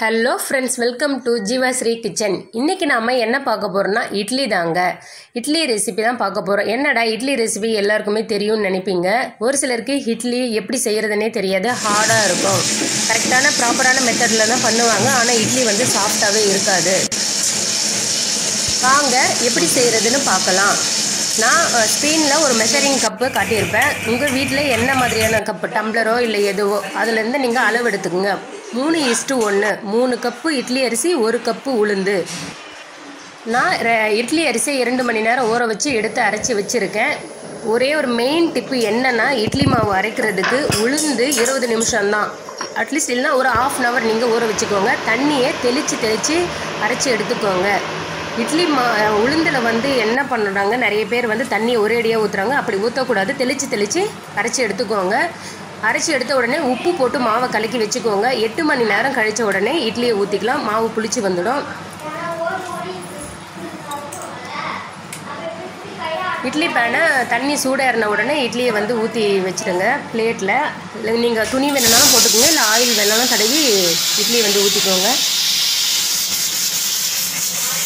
Hello friends welcome to Jeevashree kitchen இன்றைக்கி நாம் என்ன பார்க்க போகிறோம்னா இட்லி தாங்க. இட்லி ரெசிபி தான் பார்க்க போகிறோம் என்னடா இட்லி ரெசிபி எல்லாருக்குமே தெரியும்னு நினைப்பீங்க? ஒரு சிலருக்கு இட்லி எப்படி செய்கிறதுனே தெரியாது. ஹார்டாக இருக்கும். கரெக்டான ப்ராப்பரான மெத்தடில் தான் பண்ணுவாங்க. ஆனால் இட்லி வந்து சாஃப்டாகவே இருக்காது. வாங்க எப்படி செய்கிறதுன்னு பார்க்கலாம். நான் ஸ்க்ரீனில் ஒரு மெஷரிங் கப்பு காட்டியிருப்பேன். உங்கள் வீட்டில் என்ன மாதிரியான கப்பு டம்ளரோ இல்லை எதுவோ அதுலேருந்து நீங்கள் அளவு எடுத்துக்கோங்க. மூணு இஸ்டு ஒன்று மூணு கப்பு இட்லி அரிசி ஒரு கப்பு உளுந்து. நான் ரெ- இட்லி அரிசியை இரண்டு மணி நேரம் ஊற வச்சு எடுத்து அரைச்சி வச்சுருக்கேன். ஒரே ஒரு மெயின் டிப்பு என்னென்னா இட்லி மாவு அரைக்கிறதுக்கு உளுந்து இருபது நிமிஷம்தான். அட்லீஸ்ட் இல்லைன்னா ஒரு ஆஃப் அன் ஹவர் நீங்கள் ஊற வச்சுக்கோங்க. தண்ணியை தெளித்து தெளித்து அரைச்சி எடுத்துக்கோங்க. இட்லி மா உளுந்தில் வந்து என்ன பண்ணுறாங்க? நிறைய பேர் வந்து தண்ணி ஒரேடியாக ஊற்றுறாங்க அப்படி ஊற்றக்கூடாது தெளித்து தெளித்து அரைச்சி எடுத்துக்கோங்க. அரைச்சி எடுத்த உடனே உப்பு போட்டு மாவை கலக்கி வச்சுக்கோங்க. எட்டு மணி நேரம் கழித்த உடனே இட்லியை ஊற்றிக்கலாம் மாவு புளிச்சு வந்துடும். இட்லி பேனை தண்ணி சூடாறின உடனே இட்லியை வந்து ஊற்றி வச்சுடுங்க. பிளேட்டில் இல்லை நீங்கள் துணி வேணுனாலும் போட்டுக்கோங்க. இல்லை ஆயில் வேணாலும் தடவி இட்லியை வந்து ஊற்றிக்கோங்க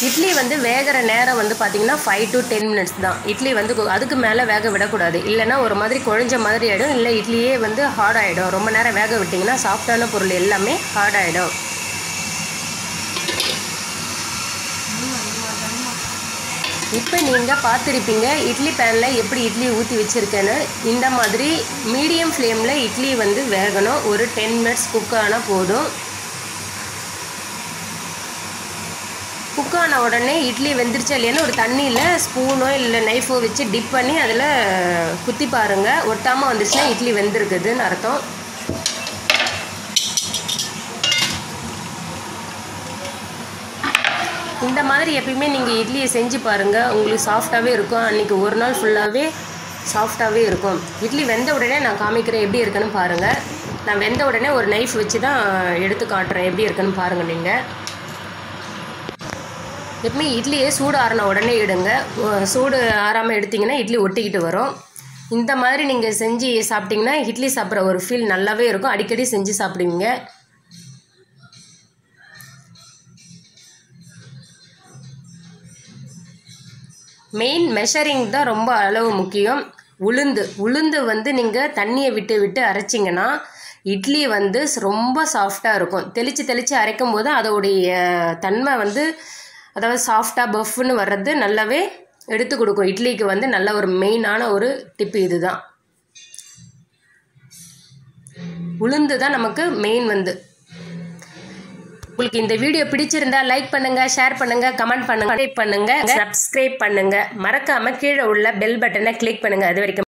இட்லி வந்து வேகிற நேரம் வந்து பார்த்தீங்கன்னா ஃபைவ் டு டென் மினிட்ஸ் தான். இட்லி வந்து அதுக்கு மேலே வேக விடக்கூடாது. இல்லைன்னா ஒரு மாதிரி குழஞ்ச மாதிரி ஆகிடும் இல்லை இட்லியே வந்து ஹார்ட் ஆகிடும் ரொம்ப நேரம் வேக விட்டிங்கன்னா சாஃப்டான பொருள் எல்லாமே ஹார்ட் ஆகிடும் இப்போ நீங்கள் பார்த்துருப்பீங்க இட்லி பேனில் எப்படி இட்லி ஊற்றி வச்சுருக்கேன்னு. இந்த மாதிரி மீடியம் ஃப்ளேமில் இட்லி வந்து வேகணும். ஒரு டென் மினிட்ஸ் குக் ஆனால் போதும். குக் ஆன உடனே இட்லி வெந்துருச்சா இல்லையான்னு ஒரு தண்ணியில் ஸ்பூனோ இல்லை நைஃபோ வச்சு டிப் பண்ணி அதில் குத்தி பாருங்கள் ஒட்டாமல் வந்துச்சுன்னா இட்லி வெந்திருக்குதுன்னு அர்த்தம். இந்த மாதிரி எப்பயுமே நீங்கள் இட்லியை செஞ்சு பாருங்கள் உங்களுக்கு சாஃப்டாகவே இருக்கும். அன்றைக்கி ஒரு நாள் ஃபுல்லாகவே சாஃப்டாகவே இருக்கும். இட்லி வெந்த உடனே நான் காமிக்கிறேன் எப்படி இருக்குன்னு பாருங்கள் நான் வெந்த உடனே ஒரு நைஃப் வச்சு தான் எடுத்து காட்டுறேன். எப்படி இருக்குன்னு பாருங்கள் நீங்கள் எப்பவுமே இட்லியை சூடு ஆறின உடனே எடுங்க. சூடு ஆறாமல் எடுத்திங்கன்னா இட்லி ஒட்டிக்கிட்டு வரும். இந்த மாதிரி நீங்கள் செஞ்சு சாப்பிட்டிங்கன்னா இட்லி சாப்பிட்ற ஒரு ஃபீல் நல்லாவே இருக்கும். அடிக்கடி செஞ்சு சாப்பிடுவீங்க. மெயின் மெஷரிங் தான் ரொம்ப அளவு முக்கியம். உளுந்து. உளுந்து வந்து நீங்கள் தண்ணியை விட்டு விட்டு அரைச்சிங்கன்னா இட்லி வந்து ரொம்ப சாஃப்டாக இருக்கும். தெளித்து தெளித்து அரைக்கும் போது அதோடைய தன்மை வந்து அதாவது சாஃப்டாக பஃப்னு வர்றது நல்லாவே எடுத்து கொடுக்கும். இட்லிக்கு வந்து நல்ல ஒரு மெயினான ஒரு டிப்பு இதுதான். உளுந்து தான் நமக்கு மெயின் வந்து. உங்களுக்கு இந்த வீடியோ பிடிச்சிருந்தா லைக் பண்ணுங்க ஷேர் பண்ணுங்க கமெண்ட் பண்ணுங்க பண்ணுங்க சப்ஸ்கிரைப் பண்ணுங்க. மறக்காம கீழே உள்ள பெல் பட்டனை கிளிக் பண்ணுங்க. அது வரைக்கும்